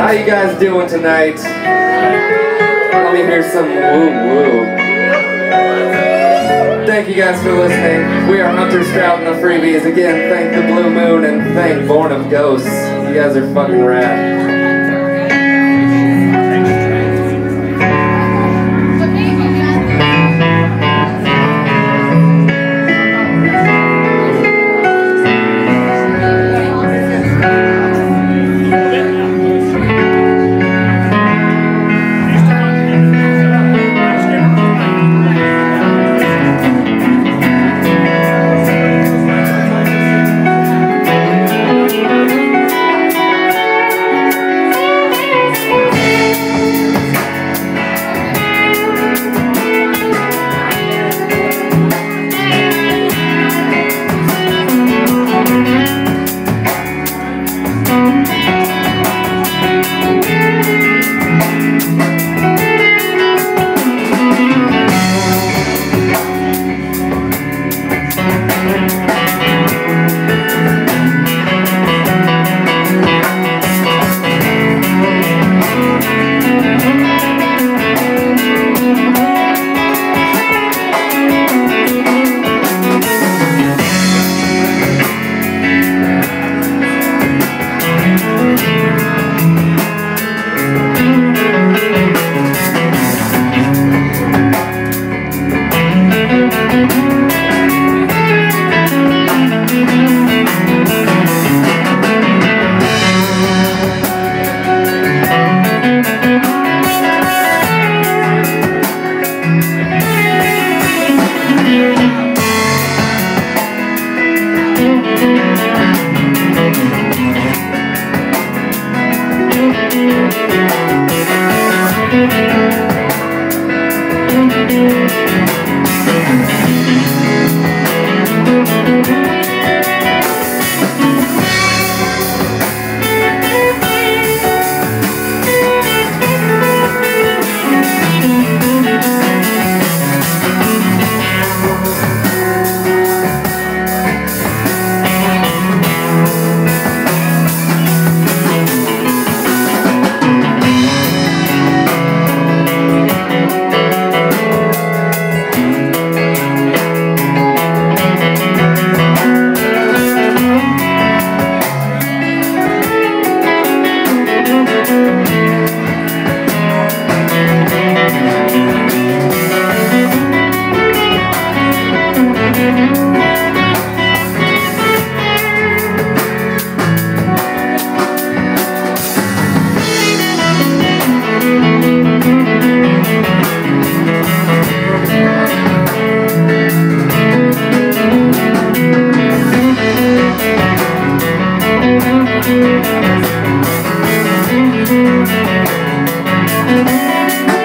How you guys doing tonight? Let me hear some woo woo. Thank you guys for listening. We are Hunter Stroud and the Freebies. Again, thank the Blue Moon and thank Born of Ghosts. You guys are fucking rad. Thank you.